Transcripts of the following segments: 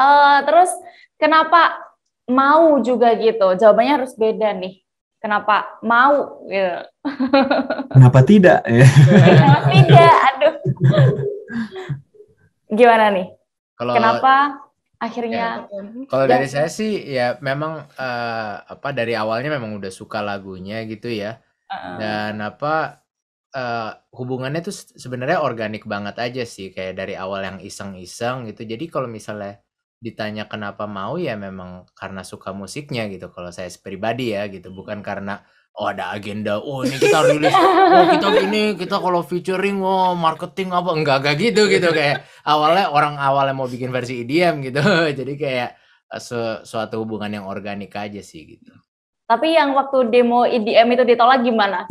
Uh, terus kenapa mau juga gitu? Jawabannya harus beda nih. Kenapa mau? Gitu. Kenapa tidak? Ya. Kenapa tidak? Aduh. Gimana nih? Kalau kenapa akhirnya? Ya, kalau dari saya sih ya memang uh, apa dari awalnya memang udah suka lagunya gitu ya. Uh. Dan apa uh, hubungannya tuh sebenarnya organik banget aja sih kayak dari awal yang iseng-iseng gitu. Jadi kalau misalnya ditanya kenapa mau ya memang karena suka musiknya gitu kalau saya pribadi ya gitu. Bukan karena oh ada agenda oh ini kita rilis oh kita gini kita kalau featuring oh marketing apa. Enggak enggak gitu gitu. Kayak awalnya orang awalnya mau bikin versi EDM gitu. Jadi kayak eh, su suatu hubungan yang organik aja sih gitu. Tapi yang waktu demo EDM itu ditolak gimana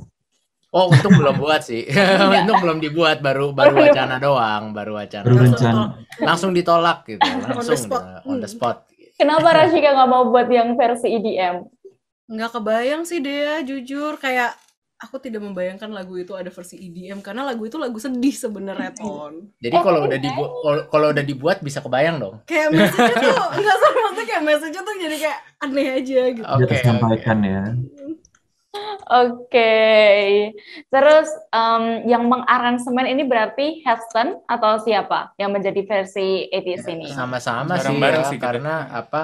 Oh, untung belum buat sih. untung belum dibuat, baru baru wacana doang, baru wacana. Baru Langsung ditolak gitu, langsung on the spot. On the spot gitu. Kenapa Rashika nggak mau buat yang versi EDM? Nggak kebayang sih Dea, jujur kayak aku tidak membayangkan lagu itu ada versi EDM karena lagu itu lagu sedih sebenarnya ton. Jadi kalau udah dibuat kalau udah dibuat bisa kebayang dong. Kayak message tuh nggak sama maksudnya kayak message tuh jadi kayak aneh aja gitu. Oke. Okay, sampaikan okay. ya. Oke, okay. terus um, yang mengaransemen ini berarti Heston atau siapa yang menjadi versi 80 ini? Sama-sama sih, ya, sih karena kita. apa?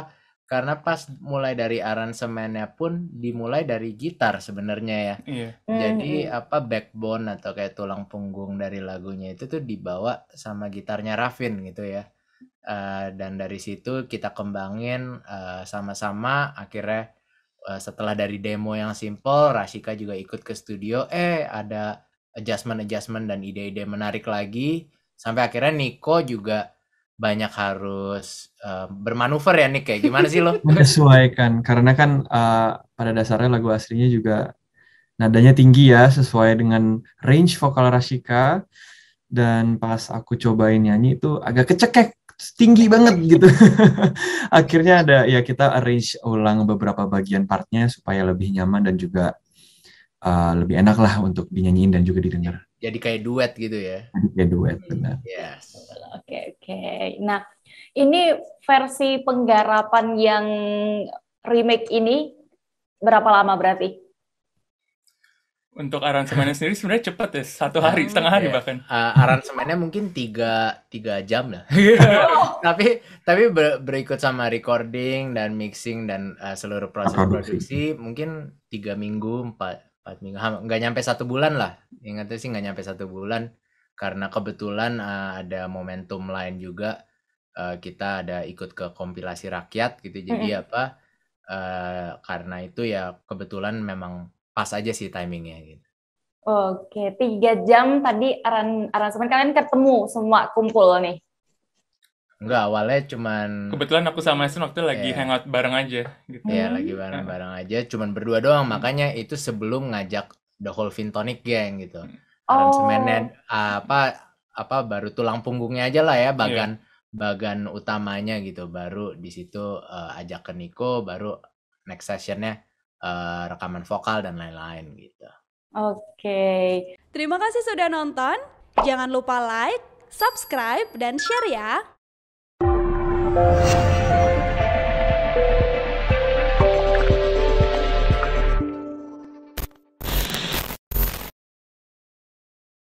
Karena pas mulai dari aransemennya pun dimulai dari gitar sebenarnya ya. Iya. Jadi mm-hmm. apa backbone atau kayak tulang punggung dari lagunya itu tuh dibawa sama gitarnya Raffin gitu ya. Uh, dan dari situ kita kembangin uh, sama-sama akhirnya uh, setelah dari demo yang simple, Rashika juga ikut ke studio. Eh, ada adjustment-adjustment dan ide-ide menarik lagi. Sampai akhirnya Nico juga banyak harus uh, bermanuver ya Nick kayak gimana sih lo? Menyesuaikan karena kan uh, pada dasarnya lagu aslinya juga nadanya tinggi ya sesuai dengan range vokal Rashika dan pas aku cobain nyanyi itu agak kecekek tinggi banget gitu. Akhirnya ada ya kita arrange ulang beberapa bagian partnya supaya lebih nyaman dan juga uh, lebih enak lah untuk dinyanyiin dan juga didengar. Jadi kayak duet gitu ya. Jadi kayak duet benar. Yes. Oke okay, oke. Okay. Nah, ini versi penggarapan yang remake ini berapa lama berarti? Untuk aransemennya sendiri sebenarnya cepat ya satu hari hmm, setengah hari yeah. bahkan. Uh, aransemennya mungkin tiga tiga jam lah tapi tapi ber, berikut sama recording dan mixing dan uh, seluruh proses produksi. mungkin tiga minggu empat empat minggu. Nggak nyampe satu bulan lah. Ingatnya sih nggak nyampe satu bulan. Karena kebetulan uh, ada momentum lain juga uh, kita ada ikut ke kompilasi rakyat gitu. Jadi mm -hmm. apa uh, karena itu ya kebetulan memang pas aja sih timingnya gitu. Oke, tiga jam tadi aran aransemen kalian ketemu semua kumpul nih. Enggak, awalnya cuman Kebetulan aku sama Esun waktu lagi yeah. hangout bareng aja gitu. Iya, yeah, lagi bareng-bareng aja, cuman berdua doang. Hmm. Makanya itu sebelum ngajak The Whole Vintonic Gang gitu. Hmm. Aransemennya oh. apa apa baru tulang punggungnya aja lah ya, bagan yeah. bagan utamanya gitu. Baru di situ uh, ajak ke Nico, baru next sessionnya uh, rekaman vokal dan lain-lain gitu. Oke. Okay. Terima kasih sudah nonton. Jangan lupa like, subscribe, dan share ya.